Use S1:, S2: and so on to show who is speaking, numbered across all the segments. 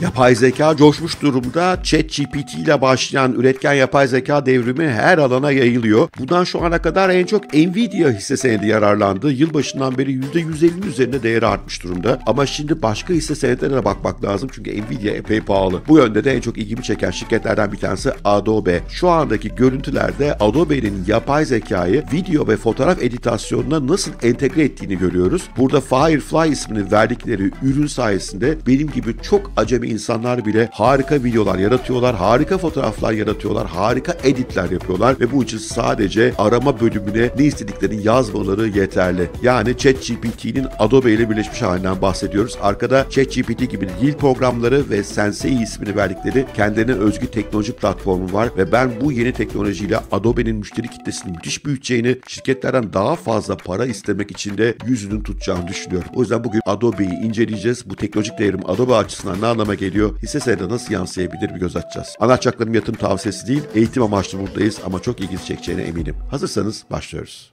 S1: Yapay zeka coşmuş durumda. ChatGPT ile başlayan üretken yapay zeka devrimi her alana yayılıyor. Bundan şu ana kadar en çok Nvidia hisse senedi yararlandı. Yılbaşından beri %150'nin üzerinde değeri artmış durumda. Ama şimdi başka hisse senetlerine bakmak lazım çünkü Nvidia epey pahalı. Bu yönde de en çok ilgimi çeken şirketlerden bir tanesi Adobe. Şu andaki görüntülerde Adobe'nin yapay zekayı video ve fotoğraf editasyonuna nasıl entegre ettiğini görüyoruz. Burada Firefly ismini verdikleri ürün sayesinde benim gibi çok acemi insanlar bile harika videolar yaratıyorlar, harika fotoğraflar yaratıyorlar, harika editler yapıyorlar ve bu için sadece arama bölümüne ne istediklerini yazmaları yeterli. Yani ChatGPT'nin Adobe ile birleşmiş halinden bahsediyoruz. Arkada ChatGPT gibi dil programları ve Sensei ismini verdikleri kendilerine özgü teknoloji platformu var ve ben bu yeni teknolojiyle Adobe'nin müşteri kitlesini müthiş büyüteceğini, şirketlerden daha fazla para istemek için de yüzünün tutacağını düşünüyorum. O yüzden bugün Adobe'yi inceleyeceğiz. Bu teknolojik devrim Adobe açısından ne anlama geliyor? Hisse senedi nasıl yansıyabilir bir göz atacağız. Anlatacaklarım yatırım tavsiyesi değil, eğitim amaçlı buradayız ama çok ilginç çekeceğine eminim. Hazırsanız başlıyoruz.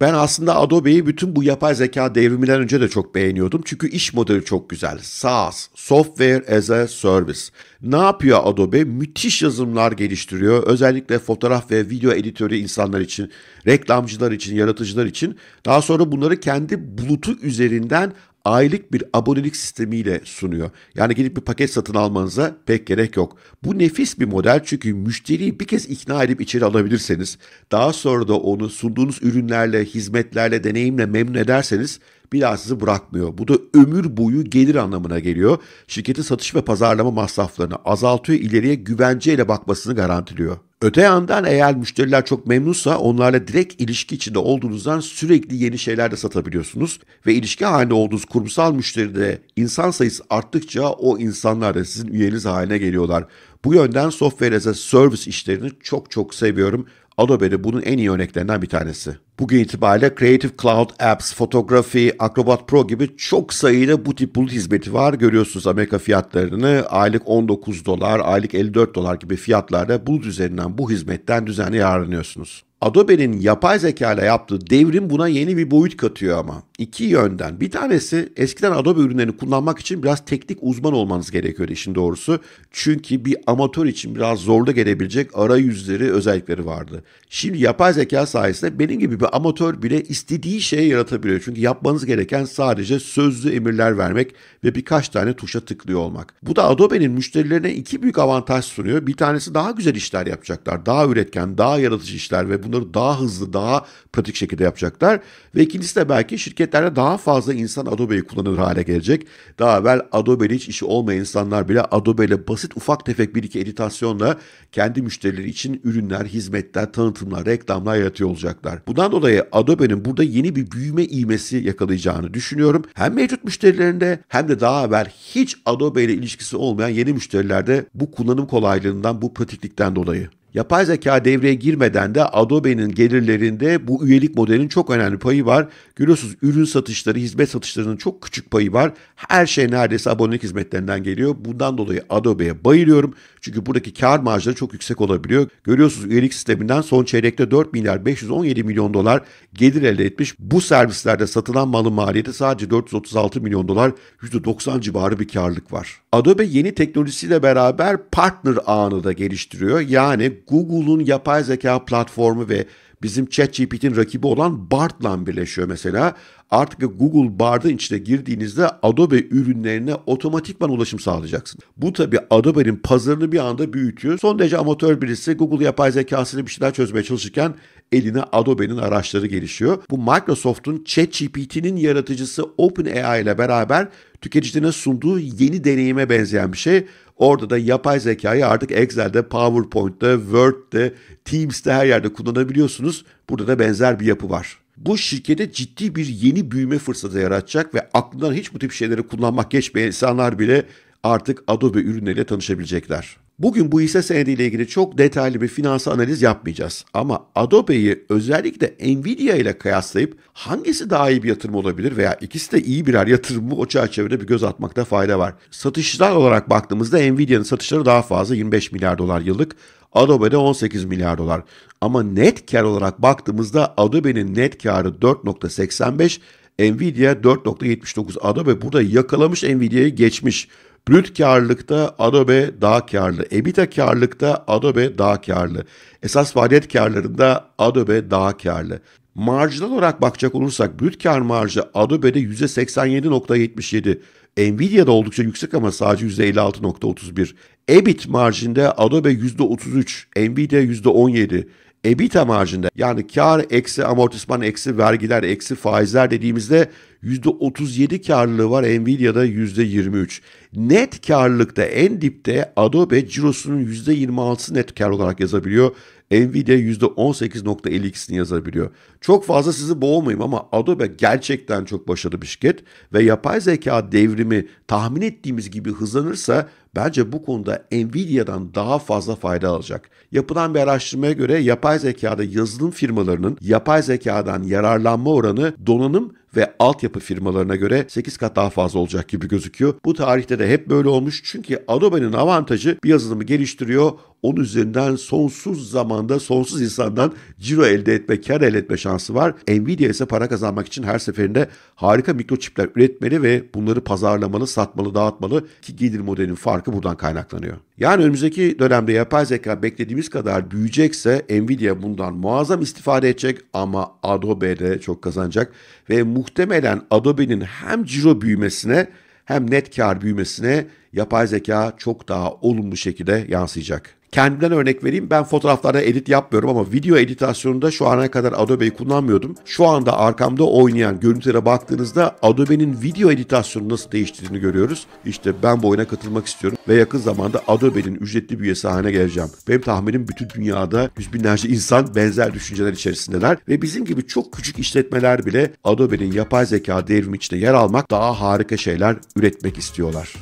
S1: Ben aslında Adobe'yi bütün bu yapay zeka devriminden önce de çok beğeniyordum. Çünkü iş modeli çok güzel. SaaS, Software as a Service. Ne yapıyor Adobe? Müthiş yazılımlar geliştiriyor. Özellikle fotoğraf ve video editörü insanlar için, reklamcılar için, yaratıcılar için. Daha sonra bunları kendi bulutu üzerinden aylık bir abonelik sistemiyle sunuyor. Yani gidip bir paket satın almanıza pek gerek yok. Bu nefis bir model çünkü müşteriyi bir kez ikna edip içeri alabilirseniz, daha sonra da onu sunduğunuz ürünlerle, hizmetlerle, deneyimle memnun ederseniz sizi bırakmıyor. Bu da ömür boyu gelir anlamına geliyor. Şirketin satış ve pazarlama masraflarını azaltıyor, ileriye güvenceyle bakmasını garantiliyor. Öte yandan eğer müşteriler çok memnunsa onlarla direkt ilişki içinde olduğunuzdan sürekli yeni şeyler de satabiliyorsunuz. Ve ilişki halinde olduğunuz kurumsal müşteride insan sayısı arttıkça o insanlar da sizin üyeniz haline geliyorlar. Bu yönden software as a service işlerini çok çok seviyorum. Adobe de bunun en iyi örneklerinden bir tanesi. Bugün itibariyle Creative Cloud Apps, Photography, Acrobat Pro gibi çok sayıda bu tip bulut hizmeti var. Görüyorsunuz Amerika fiyatlarını aylık 19 dolar, aylık 54 dolar gibi fiyatlarda bulut üzerinden bu hizmetten düzenli yararlanıyorsunuz. Adobe'nin yapay zeka ile yaptığı devrim buna yeni bir boyut katıyor ama. İki yönden. Bir tanesi eskiden Adobe ürünlerini kullanmak için biraz teknik uzman olmanız gerekiyordu işin doğrusu. Çünkü bir amatör için biraz zorlu gelebilecek arayüzleri, özellikleri vardı. Şimdi yapay zeka sayesinde benim gibi bir amatör bile istediği şeyi yaratabiliyor. Çünkü yapmanız gereken sadece sözlü emirler vermek ve birkaç tane tuşa tıklıyor olmak. Bu da Adobe'nin müşterilerine iki büyük avantaj sunuyor. Bir tanesi daha güzel işler yapacaklar, daha üretken, daha yaratıcı işler ve bunları daha hızlı, daha pratik şekilde yapacaklar. Ve ikincisi de belki şirketlerde daha fazla insan Adobe'yi kullanır hale gelecek. Daha evvel Adobe'li hiç işi olmayan insanlar bile Adobe ile basit ufak tefek bir iki editasyonla kendi müşterileri için ürünler, hizmetler, tanıtımlar, reklamlar yaratıyor olacaklar. Bundan dolayı Adobe'nin burada yeni bir büyüme ivmesi yakalayacağını düşünüyorum. Hem mevcut müşterilerinde hem de daha evvel hiç Adobe ile ilişkisi olmayan yeni müşterilerde bu kullanım kolaylığından, bu pratiklikten dolayı. Yapay zeka devreye girmeden de Adobe'nin gelirlerinde bu üyelik modelinin çok önemli payı var. Görüyorsunuz ürün satışları, hizmet satışlarının çok küçük payı var. Her şey neredeyse abonelik hizmetlerinden geliyor. Bundan dolayı Adobe'ye bayılıyorum. Çünkü buradaki kar marjları çok yüksek olabiliyor. Görüyorsunuz üyelik sisteminden son çeyrekte 4 milyar 517 milyon dolar gelir elde etmiş. Bu servislerde satılan malın maliyeti sadece 436 milyon dolar, %90 civarı bir karlık var. Adobe yeni teknolojisiyle beraber partner ağını da geliştiriyor. Yani Google'un yapay zeka platformu ve bizim ChatGPT'nin rakibi olan Bard'la birleşiyor mesela. Artık Google Bard'ın içine girdiğinizde Adobe ürünlerine otomatikman ulaşım sağlayacaksın. Bu tabi Adobe'nin pazarını bir anda büyütüyor. Son derece amatör birisi Google yapay zekasını bir şeyler çözmeye çalışırken eline Adobe'nin araçları gelişiyor. Bu Microsoft'un ChatGPT'nin yaratıcısı OpenAI ile beraber tüketicilerine sunduğu yeni deneyime benzeyen bir şey. Orada da yapay zekayı artık Excel'de, PowerPoint'te, Word'de, Teams'te her yerde kullanabiliyorsunuz. Burada da benzer bir yapı var. Bu şirkete ciddi bir yeni büyüme fırsatı yaratacak ve aklından hiç bu tip şeyleri kullanmak geçmeyen insanlar bile artık Adobe ürünleriyle tanışabilecekler. Bugün bu hisse senediyle ilgili çok detaylı bir finansal analiz yapmayacağız. Ama Adobe'yi özellikle Nvidia ile kıyaslayıp hangisi daha iyi bir yatırım olabilir veya ikisi de iyi birer yatırım mı o çerçevede bir göz atmakta fayda var. Satışlar olarak baktığımızda Nvidia'nın satışları daha fazla 25 milyar dolar yıllık. Adobe'de 18 milyar dolar. Ama net kar olarak baktığımızda Adobe'nin net karı 4.85, Nvidia 4.79. Adobe burada yakalamış Nvidia'yı geçmiş. Brüt karlılıkta Adobe daha karlı. EBITDA karlılıkta Adobe daha karlı. Esas faaliyet karlarında Adobe daha karlı. Marjinal olarak bakacak olursak brüt kar marjı Adobe'de %87.77. Nvidia'da oldukça yüksek ama sadece %56.31. EBIT marjinde Adobe %33, Nvidia %17. EBITDA marjında yani kar eksi amortisman eksi vergiler eksi faizler dediğimizde %37 karlılığı var Nvidia'da %23. Net karlılıkta en dipte Adobe cirosunun %26'sı net kar olarak yazabiliyor. Nvidia %18.52'sini yazabiliyor. Çok fazla sizi boğmayayım ama Adobe gerçekten çok başarılı bir şirket ve yapay zeka devrimi tahmin ettiğimiz gibi hızlanırsa bence bu konuda Nvidia'dan daha fazla fayda alacak. Yapılan bir araştırmaya göre yapay zekada yazılım firmalarının yapay zekadan yararlanma oranı donanım ve altyapı firmalarına göre 8 kat daha fazla olacak gibi gözüküyor. Bu tarihte de hep böyle olmuş çünkü Adobe'nin avantajı bir yazılımı geliştiriyor, onun üzerinden sonsuz zamanda sonsuz insandan ciro elde etme, kar elde etme şansı var. Nvidia ise para kazanmak için her seferinde harika mikroçipler üretmeli ve bunları pazarlamalı, satmalı, dağıtmalı ki gelir modelinin farkı buradan kaynaklanıyor. Yani önümüzdeki dönemde yapay zeka beklediğimiz kadar büyüyecekse Nvidia bundan muazzam istifade edecek ama Adobe de çok kazanacak ve muhtemelen Adobe'nin hem ciro büyümesine hem net kar büyümesine yapay zeka çok daha olumlu şekilde yansıyacak. Kendimden örnek vereyim. Ben fotoğraflarda edit yapmıyorum ama video editasyonunda şu ana kadar Adobe'yi kullanmıyordum. Şu anda arkamda oynayan görüntülere baktığınızda Adobe'nin video editasyonu nasıl değiştiğini görüyoruz. İşte ben bu oyuna katılmak istiyorum ve yakın zamanda Adobe'nin ücretli bir üyesi haline geleceğim. Benim tahminim bütün dünyada yüz binlerce insan benzer düşünceler içerisindeler ve bizim gibi çok küçük işletmeler bile Adobe'nin yapay zeka devrimi içinde yer almak daha harika şeyler üretmek istiyorlar.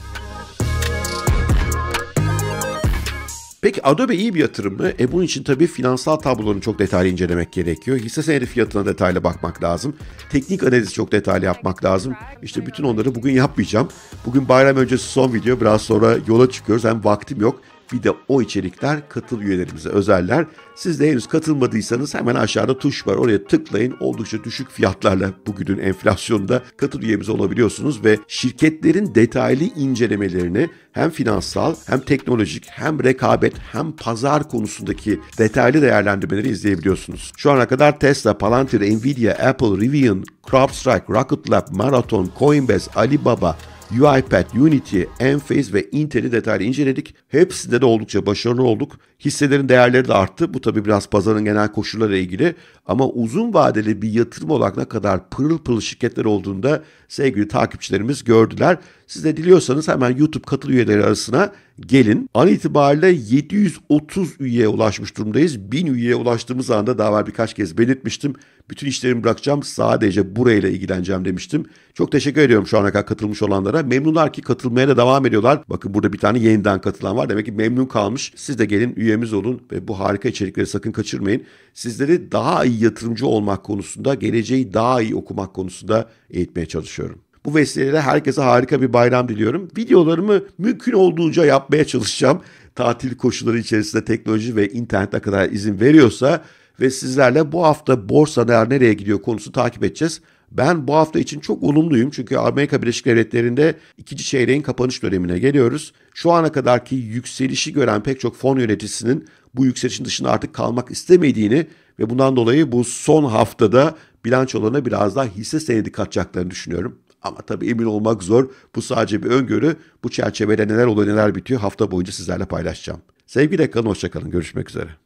S1: Peki Adobe iyi bir yatırım mı? E bunun için tabii finansal tablolarını çok detaylı incelemek gerekiyor. Hisse senedi fiyatına detaylı bakmak lazım. Teknik analiz çok detaylı yapmak lazım. İşte bütün onları bugün yapmayacağım. Bugün bayram öncesi son video. Biraz sonra yola çıkıyoruz. Hem vaktim yok. Bir de o içerikler katıl üyelerimize özeller. Siz de henüz katılmadıysanız hemen aşağıda tuş var. Oraya tıklayın. Oldukça düşük fiyatlarla bugünün enflasyonunda katıl üyemiz olabiliyorsunuz ve şirketlerin detaylı incelemelerini hem finansal hem teknolojik hem rekabet hem pazar konusundaki detaylı değerlendirmeleri izleyebiliyorsunuz. Şu ana kadar Tesla, Palantir, Nvidia, Apple, Rivian, CrowdStrike, Rocket Lab, Marathon, Coinbase, Alibaba, UiPath, Unity, Enphase ve Intel'i detaylı inceledik. Hepsinde de oldukça başarılı olduk. Hisselerin değerleri de arttı. Bu tabi biraz pazarın genel koşullarıyla ilgili. Ama uzun vadeli bir yatırım olarak ne kadar pırıl pırıl şirketler olduğunda sevgili takipçilerimiz gördüler. Siz de diliyorsanız hemen YouTube katıl üyeleri arasına gelin. An itibariyle 730 üyeye ulaşmış durumdayız. 1000 üyeye ulaştığımız anda daha var birkaç kez belirtmiştim. Bütün işlerimi bırakacağım sadece burayla ilgileneceğim demiştim. Çok teşekkür ediyorum şu ana kadar katılmış olanlara. Memnunlar ki katılmaya da devam ediyorlar. Bakın burada bir tane yeniden katılan var. Demek ki memnun kalmış. Siz de gelin üyemiz olun ve bu harika içerikleri sakın kaçırmayın. Sizleri daha iyi yatırımcı olmak konusunda, geleceği daha iyi okumak konusunda eğitmeye çalışıyorum. Bu vesileyle herkese harika bir bayram diliyorum. Videolarımı mümkün olduğunca yapmaya çalışacağım. Tatil koşulları içerisinde teknoloji ve internet ne kadar izin veriyorsa ve sizlerle bu hafta borsa değer nereye gidiyor konusu takip edeceğiz. Ben bu hafta için çok olumluyum çünkü Amerika Birleşik Devletleri'nde ikinci çeyreğin kapanış dönemine geliyoruz. Şu ana kadarki yükselişi gören pek çok fon yöneticisinin bu yükselişin dışında artık kalmak istemediğini ve bundan dolayı bu son haftada bilançolarına biraz daha hisse senedi katacaklarını düşünüyorum. Ama tabii emin olmak zor. Bu sadece bir öngörü. Bu çerçevede neler oluyor neler bitiyor hafta boyunca sizlerle paylaşacağım. Sevgiyle kalın, hoşçakalın. Görüşmek üzere.